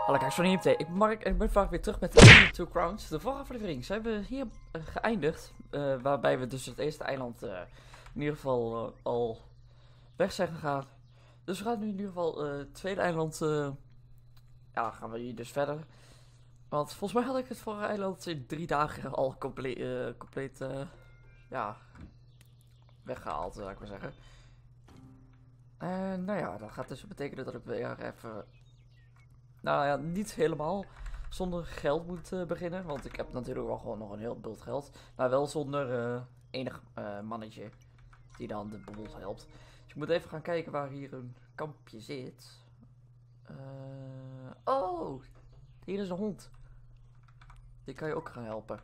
Hallo, kijk, Sonny MT. Ik ben Mark ik ben vaak weer terug met de Two Crowns. De vorige aflevering zijn we hier eh, geëindigd. eh, waarbij we dus het eerste eiland eh, in ieder geval al weg zijn gegaan. Dus we gaan nu in ieder geval het tweede eiland... ja, gaan we hier dus verder. Want volgens mij had ik het vorige eiland in drie dagen al compleet... compleet ja, weggehaald, zou ik maar zeggen. En nou ja, dat gaat dus betekenen dat ik weer even nou ja, niet helemaal zonder geld moet eh, beginnen. Want ik heb natuurlijk wel gewoon nog een heel bult geld. Maar wel zonder eh, enig eh, mannetje die dan de boel helpt. Dus ik moet even gaan kijken waar hier een kampje zit. Oh, hier is een hond. Die kan je ook gaan helpen.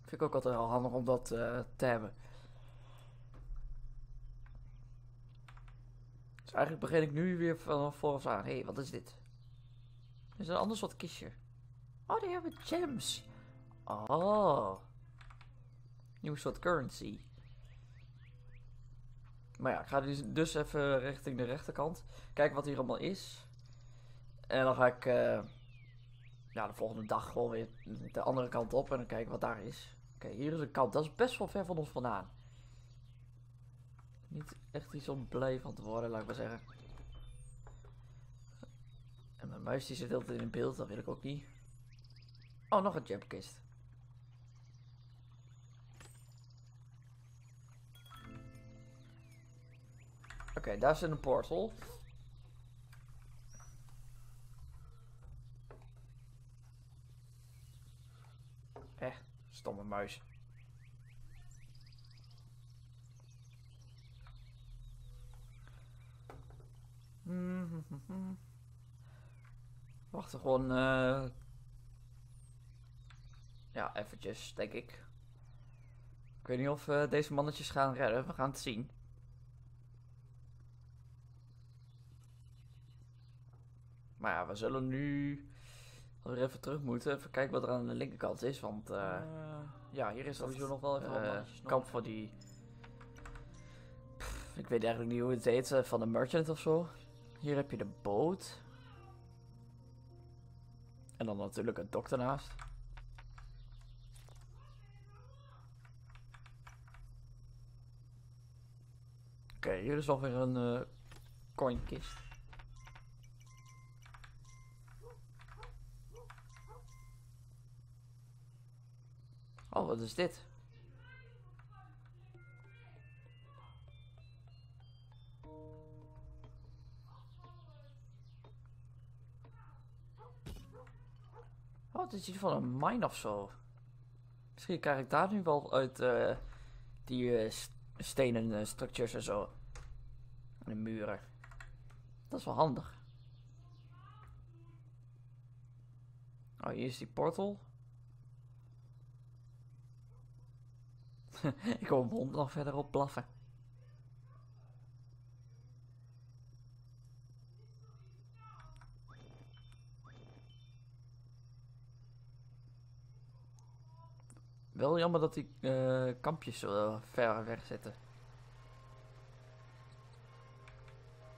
Vind ik ook altijd wel handig om dat te hebben. Eigenlijk begin ik nu weer vanaf vooraf aan. Hé, hey, wat is dit? Is een ander soort kistje. Oh, die hebben gems. Oh. Nieuw soort currency. Maar ja, ik ga dus, dus even richting de rechterkant. Kijken wat hier allemaal is. En dan ga ik eh, ja, de volgende dag gewoon weer de andere kant op. En dan kijken wat daar is. Oké, hier is een kant. Dat is best wel ver van ons vandaan. Niet echt iets om blij van te worden, laat ik maar zeggen. En mijn muis zit altijd in beeld, dat wil ik ook niet. Oh, nog een jumpkist. Oké, daar zit een portal. Eh, stomme muis. Mhm. Wachten gewoon. eh Ja, eventjes, denk ik. Ik weet niet of eh, deze mannetjes gaan redden. We gaan het zien. Maar ja, we zullen nu weer even terug moeten. Even kijken wat er aan de linkerkant is. Want eh, ja, hier is sowieso nog wel even wat nodig. kamp voor die... Pff, ik weet eigenlijk niet hoe het heet. van de merchant of zo. Hier heb je de boot. En dan natuurlijk het dok ernaast. Oké, hier is alweer een eh coinkist. Oh, wat is dit? Iets van een mine of zo. Misschien krijg ik daar nu wel uit eh, die eh, st- stenen eh, structures en zo. En de muren. Dat is wel handig. Oh, hier is die portal. ik hoor mijn hond nog verderop blaffen. Wel jammer dat die eh, kampjes zo ver weg zitten.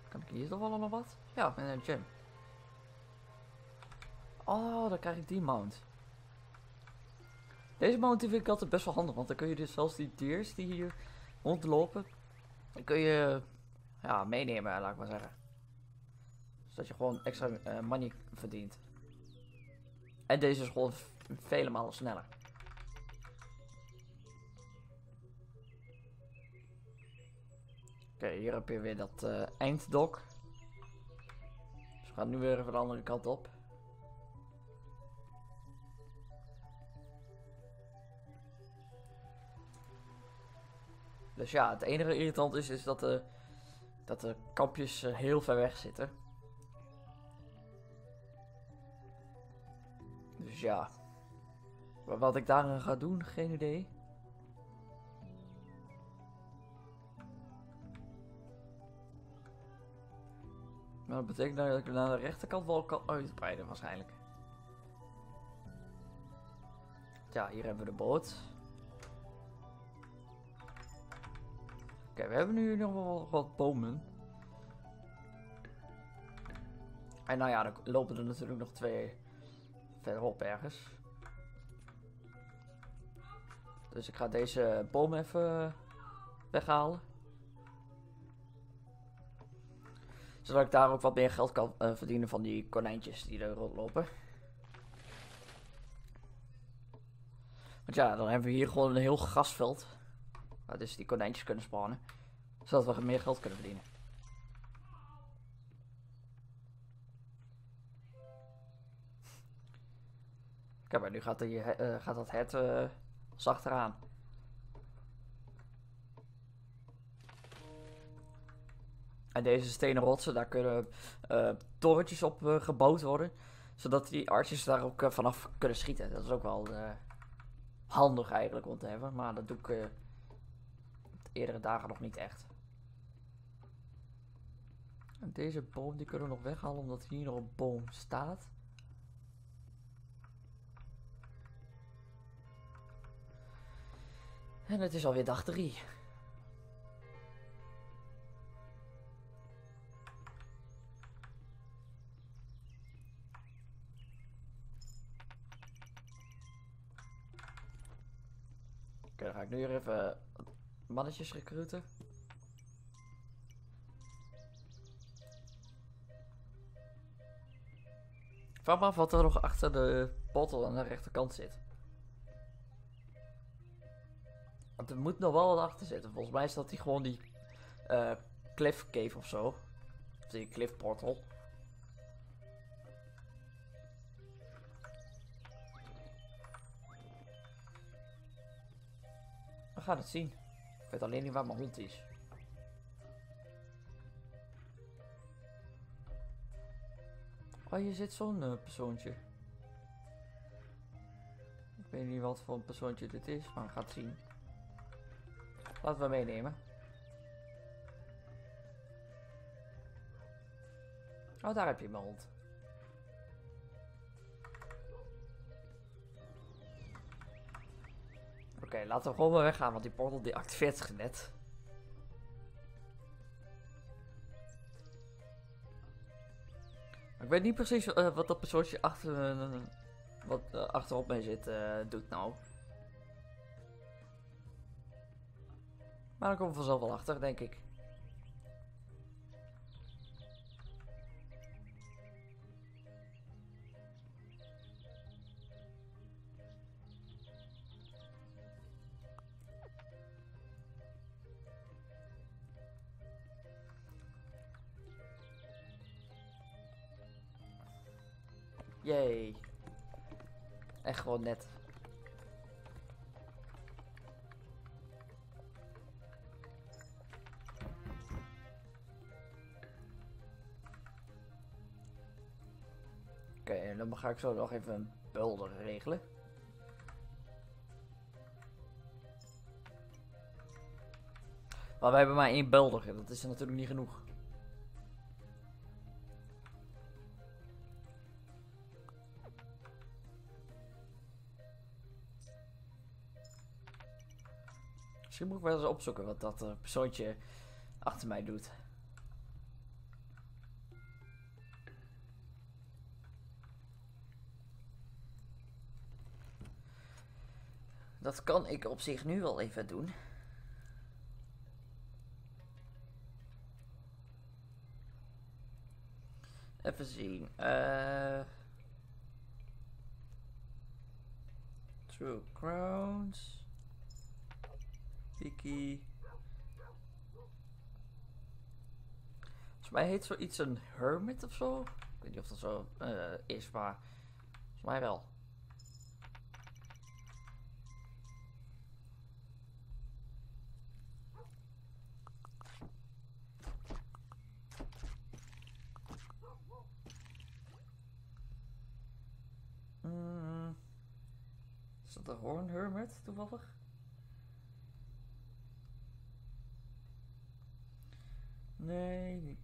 Kan ik hier toch nog wat? Ja, met een gem. Oh, dan krijg ik die mount. Deze mount vind ik altijd best wel handig, want dan kun je dus zelfs die deers die hier rondlopen, dan kun je ja, meenemen, laat ik maar zeggen. Zodat je gewoon extra eh, money verdient. En deze is gewoon vele malen sneller. Hier heb je weer dat eh, einddok. Dus we gaan nu weer even de andere kant op. Dus ja, het enige irritant is, is dat de, dat de kampjes eh, heel ver weg zitten. Dus ja. Maar wat ik daarin ga doen, geen idee. Maar dat betekent nou dat ik naar de rechterkant wel kan uitbreiden waarschijnlijk. Ja, hier hebben we de boot. Oké, we hebben nu nog wel wat bomen. En nou ja, dan lopen er natuurlijk nog twee verderop ergens. Dus ik ga deze boom even weghalen. Zodat ik daar ook wat meer geld kan eh, verdienen van die konijntjes die er rondlopen. Want ja, dan hebben we hier gewoon een heel grasveld. Waar dus die konijntjes kunnen spannen. Zodat we meer geld kunnen verdienen. Kijk maar, nu gaat, die, uh, gaat dat het uh, zachter aan. En deze stenen rotsen, daar kunnen uh, op gebouwd worden. Zodat die artjes daar ook vanaf kunnen schieten. Dat is ook wel handig eigenlijk om te hebben. Maar dat doe ik de eerdere dagen nog niet echt. En deze boom die kunnen we nog weghalen omdat hier nog een boom staat. En het is alweer dag 3. Dan ga ik nu weer even mannetjes recruten. Vraag me af wat er nog achter de bottle aan de rechterkant zit. Want er moet nog wel wat achter zitten. Volgens mij is dat die gewoon die uh, cliff cave of zo. Of die cliff portal. Gaan het zien. Ik weet alleen niet waar mijn hond is. Oh, hier zit zo'n uh, persoontje. Ik weet niet wat voor een persoontje dit is, maar het zien. Laten we meenemen. Oh, daar heb je mijn hond. Oké, laten we gewoon weer weggaan, want die portal die activeert zich net. ik weet niet precies uh, wat dat persoontje achter, uh, wat, uh, achterop mij zit doet nou. Maar dan komen we vanzelf wel achter, denk ik. Yay. Echt gewoon net. Oké, okay, dan ga ik zo nog even een bulder regelen. Maar wij hebben maar één bulder, dat is natuurlijk niet genoeg. Misschien moet ik wel eens opzoeken wat dat uh, persoontje achter mij doet. Dat kan ik op zich nu wel even doen. Even zien. Uh, True Crowns. Wiki. Volgens mij heet zoiets een hermit of zo. Ik weet niet of dat zo uh, is, maar volgens mij wel. Mm. Is dat een horn hermit toevallig? Nee.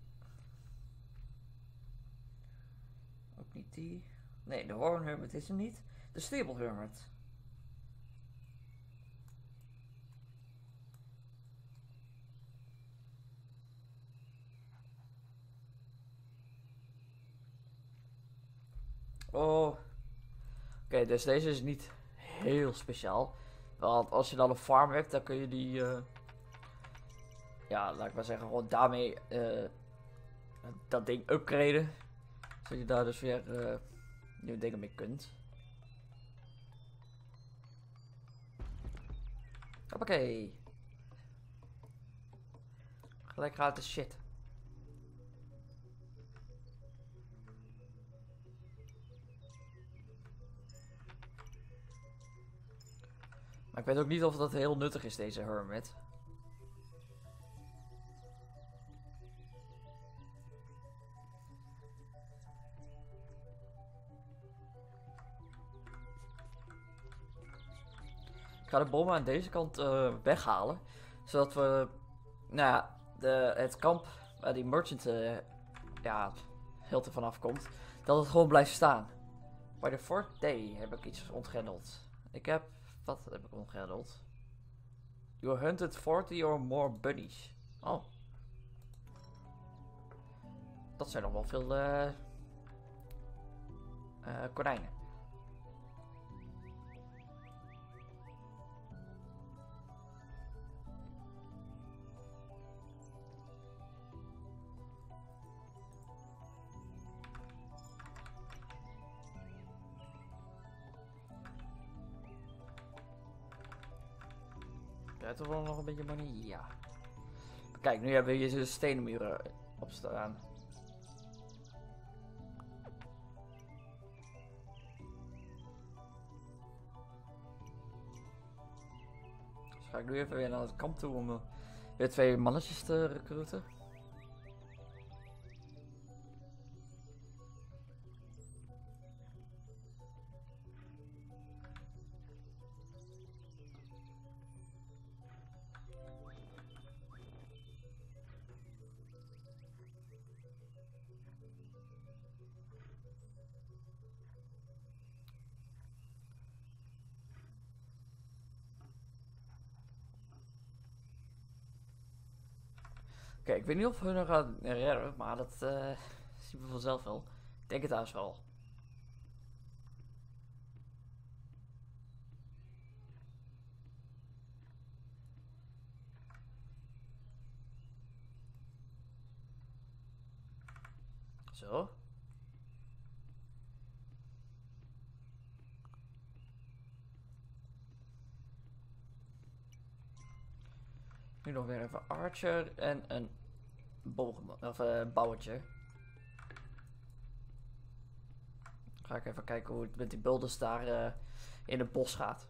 Ook niet die. Nee, de Horn is hem niet. De Stable Hermit. Oh. Oké, dus deze is niet heel speciaal. Want als je dan een farm hebt, dan kun je die... eh, ja, laat ik maar zeggen, gewoon daarmee eh, dat ding upgraden. Zodat je daar dus weer eh, nieuwe dingen mee kunt. Hoppakee. Gelijk gratis shit. Maar ik weet ook niet of dat heel nuttig is, deze hermit. Ga de bommen aan deze kant eh, weghalen. Zodat we, nou ja, de, het kamp waar die merchant eh ja, heel te vanaf komt, dat het gewoon blijft staan. Bij de Fort Day heb ik iets ontgrendeld. Ik heb, wat heb ik ontgrendeld? You hunted 40 or more bunnies. Oh. Dat zijn nog wel veel eh eh, konijnen. Ja, toch wel nog een beetje money? Ja. Kijk, nu hebben we hier de stenen muren op staan. Dus ga ik nu even weer naar het kamp toe om eh, weer twee mannetjes te recruiten. Weet niet of hun er gaan redden, maar dat eh, zien we vanzelf wel. Ik denk het trouwens wel. Zo. Nu nog weer even Archer en een boog, of eh bouwtje. Ga ik even kijken hoe het met die builders daar eh, in het bos gaat.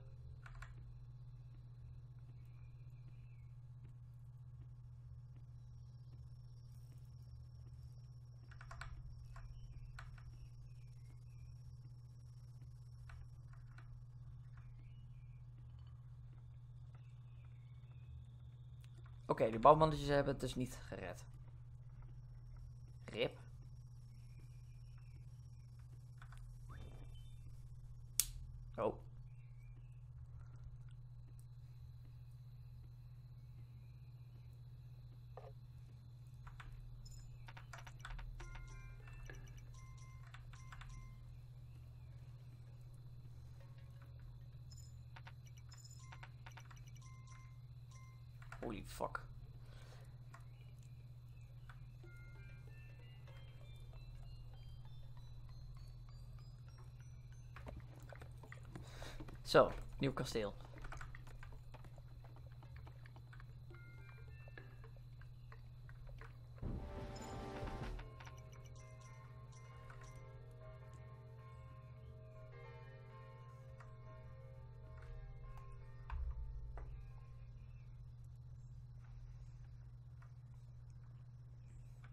Oké, die bouwmannetjes hebben het dus niet gered. Rip. Oh. Holy fuck. Zo, nieuw kasteel.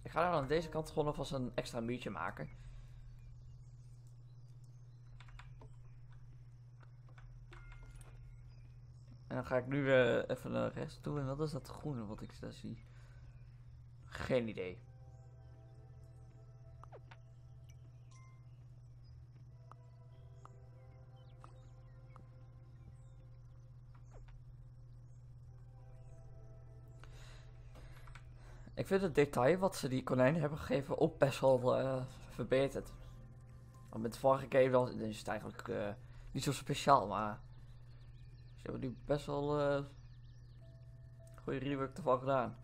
Ik ga dan aan deze kant gewoon alvast een extra muurtje maken. Dan ga ik nu eh, even naar rechts toe. En wat is dat groene wat ik daar zie? Geen idee. Ik vind het detail wat ze die konijnen hebben gegeven ook best wel eh, verbeterd. Want met vorige game was, is het eigenlijk eh, niet zo speciaal, maar ze hebben nu best wel eh goede rework ervan gedaan.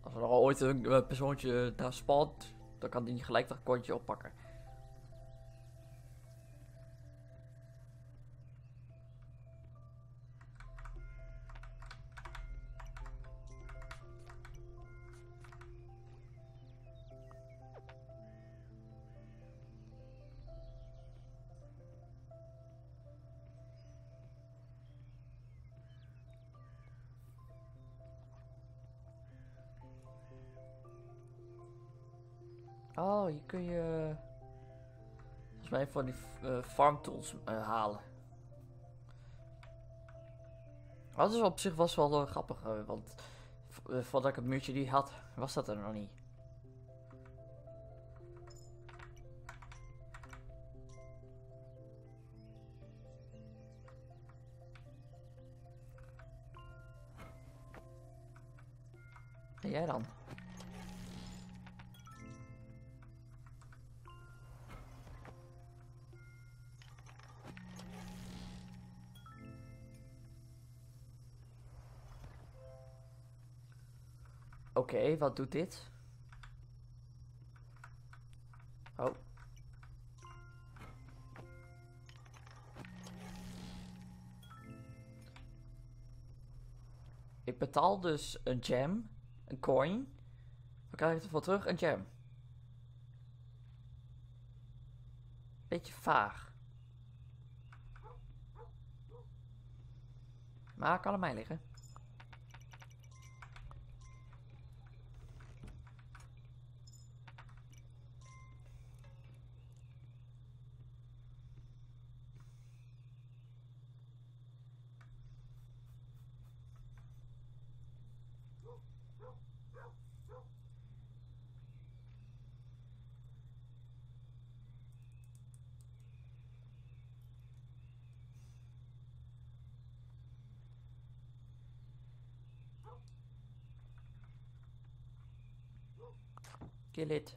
Als er al ooit een eh, persoontje daar spant, dan kan die gelijk dat kontje oppakken. Oh, hier kun je. Volgens mij van die eh, farm tools eh, halen. Dat is op zich was wel eh, grappig, want voordat ik het muurtje die had, was dat er nog niet. En jij dan? Oké, wat doet dit? Oh. Ik betaal dus een gem, een coin. Wat krijg ik ervoor terug? Een gem. Beetje vaag. Maar kan aan mij liggen. It.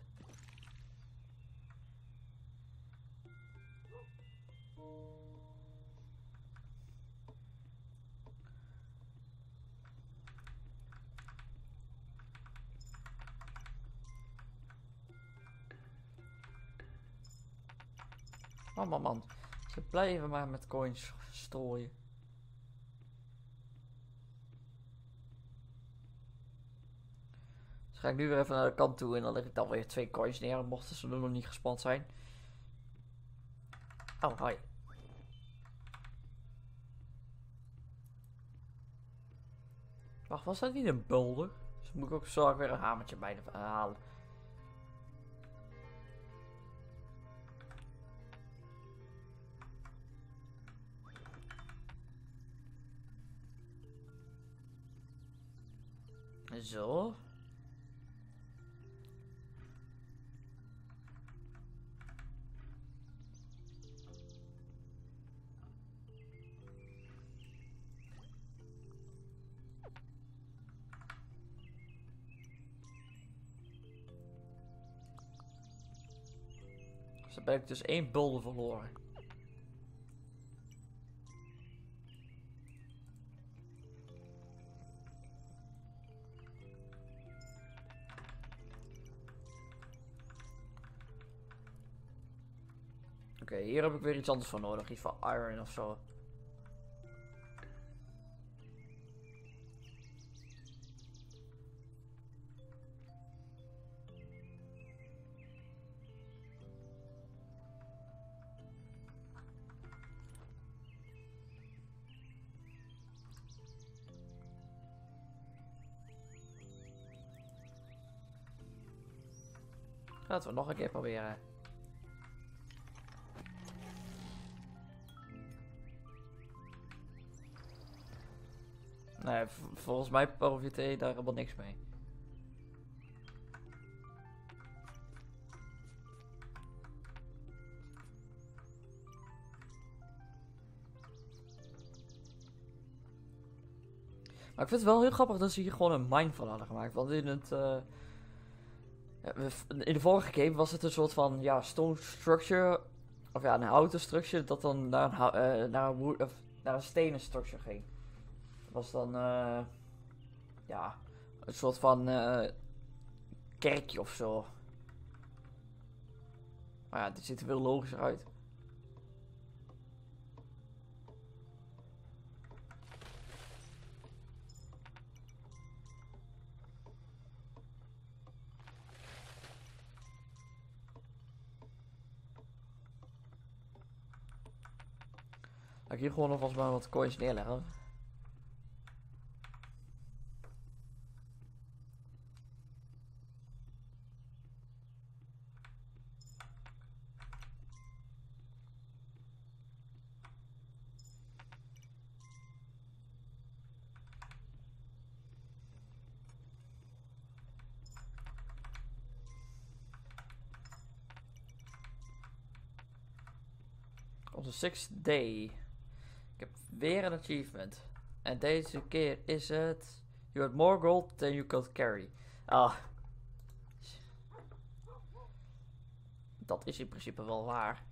Oh man. Ze blijven maar met coins strooien. Ga ik nu weer even naar de kant toe en dan leg ik dan weer twee coins neer, mochten ze nog niet gespand zijn. Oh, hi. Wacht, was dat niet een boulder? Dus moet ik ook zorg weer een hamertje bij de, eh, halen. Zo. Ben ik dus één bulde verloren. Oké, hier heb ik weer iets anders voor nodig. Iets van iron of zo. Laten we nog een keer proberen. Nee, volgens mij profiteer daar helemaal niks mee. Maar ik vind het wel heel grappig dat ze hier gewoon een mine van hadden gemaakt. Want in het, eh, In de vorige game was het een soort van ja, stone structure. Of ja, een houten structure dat dan naar een, eh, naar een, of naar een stenen structure ging. Dat was dan eh, ja, een soort van eh, kerkje of zo. Maar ja, dit ziet er veel logischer uit. Laat ik hier gewoon nog maar wat coins neerleggen. Onze sixth day. Weer een achievement. En deze keer is het... You had more gold than you could carry. Ah. Dat is in principe wel waar.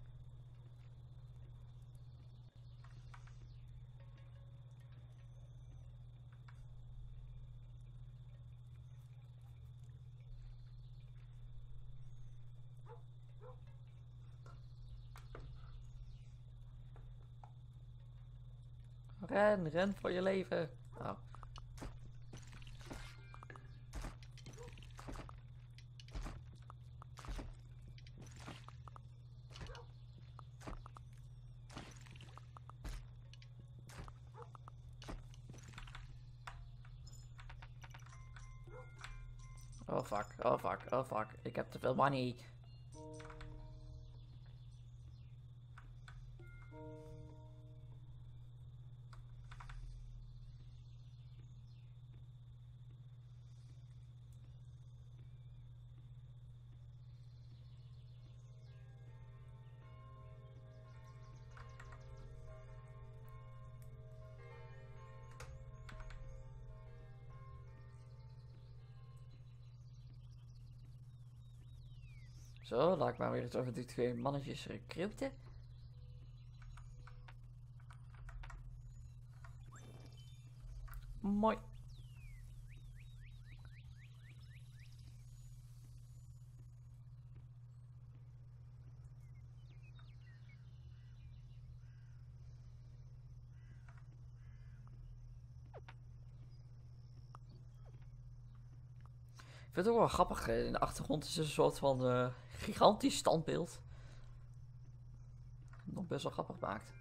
Ren, ren voor je leven. Oh. Oh fuck, oh fuck, oh fuck. Ik heb te veel money. Zo, laat ik maar weer eens over die twee mannetjes recruiten. Mooi. Ik vind het ook wel grappig. In de achtergrond is een soort van eh, gigantisch standbeeld. Nog best wel grappig maakt.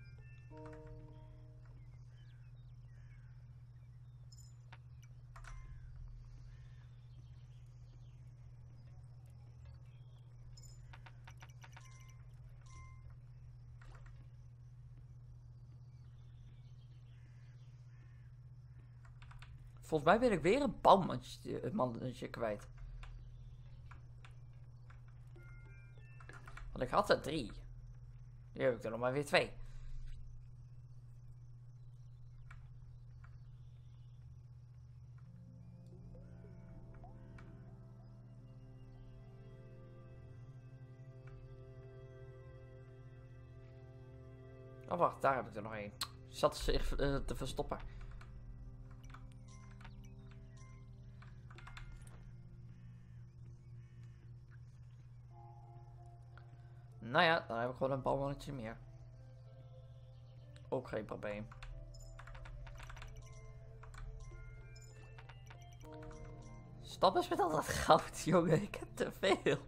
Volgens mij ben ik weer een bouwmannetje mannetje kwijt. Want ik had er drie. Nu heb ik er nog maar weer twee. Oh wacht, daar heb ik er nog één. Zat zich eh, te verstoppen. Nou ja, dan heb ik gewoon een bouwmannetje meer. Ook geen probleem. Stap eens met al dat goud, jongen. Ik heb te veel.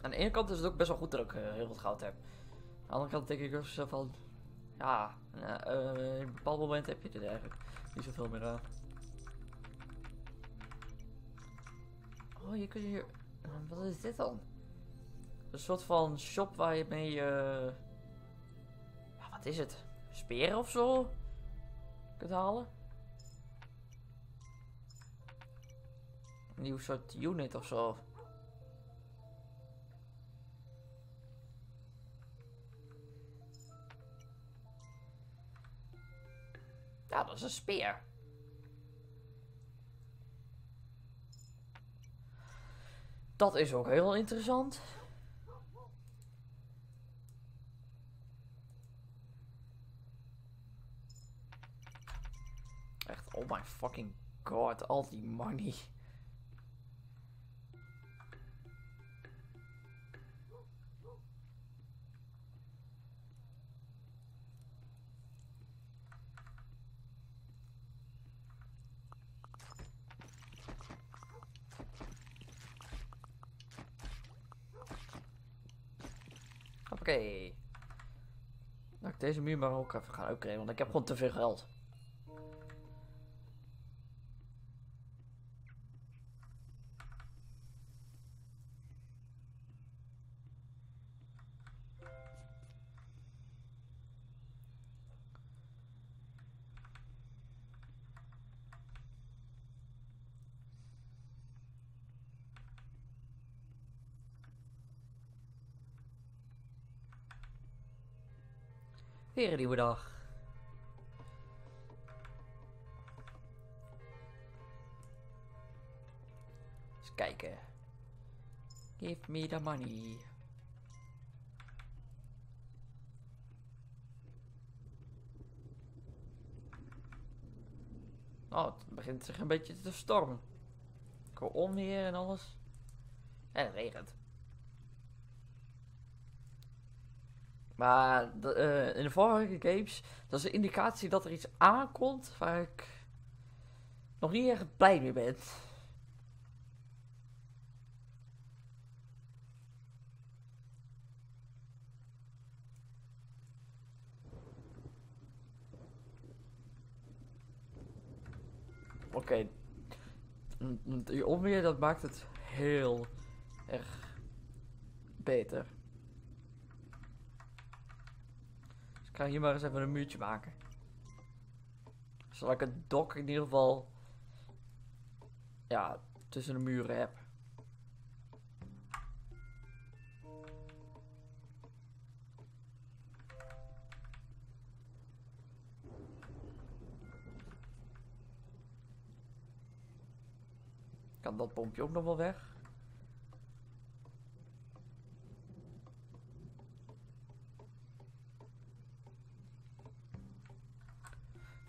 Aan de ene kant is het ook best wel goed dat ik eh, heel veel goud heb. Aan de andere kant denk ik ook zo van... Ja, eh, eh, een bepaald moment heb je er eigenlijk niet zoveel meer aan. Oh, je kunt hier... eh, wat is dit dan? Een soort van shop waar je mee... eh ja, wat is het? Speren of zo? Kunt halen? Een nieuw soort unit of zo. Is een speer. Dat is ook heel interessant. Echt, oh my fucking god, al die money. Oké. Laat ik deze muur maar ook even gaan upgraden, want ik heb gewoon te veel geld. Weer een nieuwe dag. Eens kijken. Give me the money. Oh, het begint zich een beetje te stormen. Hoor onweer en alles. En het regent. Maar eh, in de vorige games, dat is een indicatie dat er iets aankomt waar ik nog niet echt blij mee ben. Oké. Okay. Die onweer, dat maakt het heel erg beter. Ik ga hier maar eens even een muurtje maken. Zodat ik het dok in ieder geval ja, tussen de muren heb. Kan dat pompje ook nog wel weg?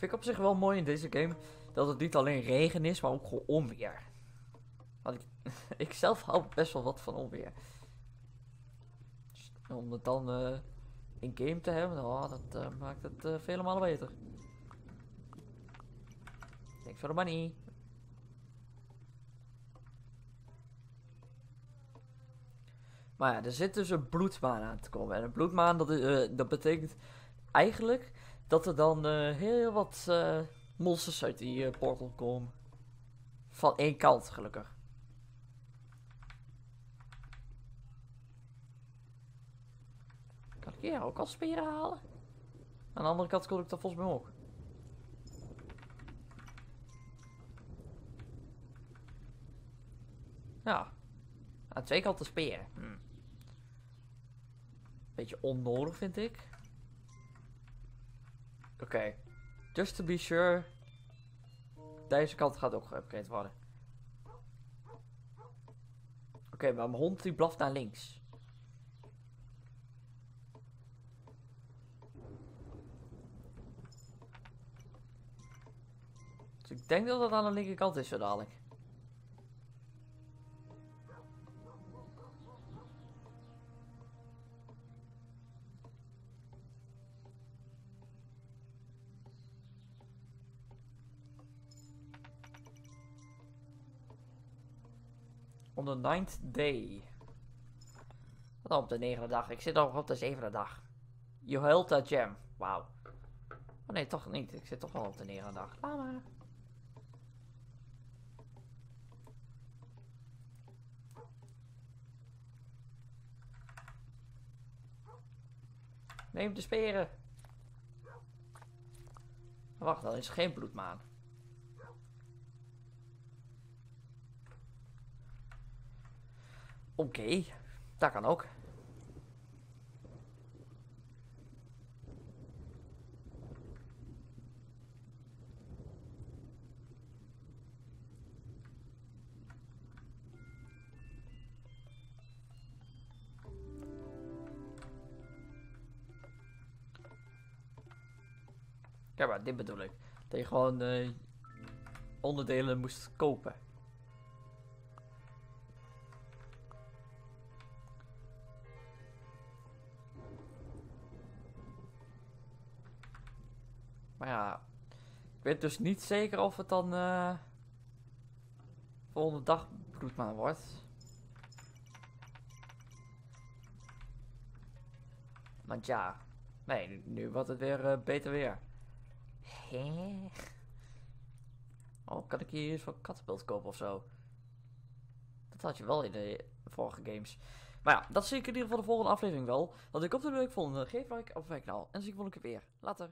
Ik op zich wel mooi in deze game dat het niet alleen regen is, maar ook gewoon onweer. Want ik, ik zelf hou best wel wat van onweer. Om het dan uh, in game te hebben, oh, dat uh, maakt het uh, vele malen beter. Thanks for the money. Maar ja, er zit dus een bloedmaan aan te komen. En een bloedmaan, dat, dat betekent eigenlijk dat er dan uh, heel wat uh, monsters uit die uh, portal komen. Van één kant, gelukkig. Kan ik hier ook al speren halen? Aan de andere kant kon ik dat volgens mij ook. Ja. Aan twee kanten speren. Hm. Beetje onnodig vind ik. Oké. Just to be sure. Deze kant gaat ook geüpgrade worden. Oké, maar mijn hond die blaft naar links. Dus ik denk dat dat aan de linkerkant is zo dadelijk. On the ninth day. Wat dan op de negende dag? Ik zit al op de zevende dag. That gem. Wauw. Oh nee, toch niet. Ik zit toch wel op de negende dag. Laat maar. Neem de speren. Wacht, dat is geen bloedmaan. Oké, okay, dat kan ook. Ja, maar dit bedoel ik. Dat je gewoon eh, onderdelen moest kopen. Weet dus niet zeker of het dan eh volgende dag bloedmaan wordt. Want ja, nee, nu, wordt het weer eh, beter weer. Oh, kan ik hier eens voor kattenbeeld kopen of zo? Dat had je wel in de vorige games. Maar ja, dat zie ik in ieder geval de volgende aflevering wel. Want ik hoop dat jullie het leuk vonden. Geef like op mijn kanaal. En dan zie ik volgende keer weer. Later.